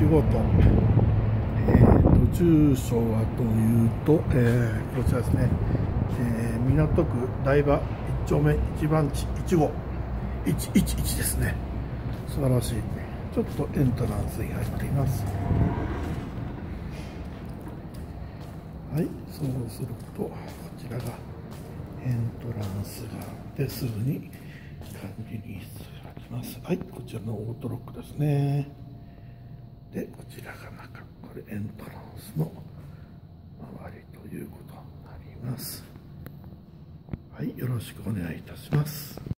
1号と、えーと、住所はというと、えー、こちらですね、えー、港区台場1丁目1番地1号。111ですね。素晴らしい。ちょっとエントランスに入っています。はいそうするとこちらがエントランスがあってすぐに管理人室が来ます。はいこちらのオートロックですね。でこちらが中これエントランスの周りということになります。はいよろしくお願いいたします。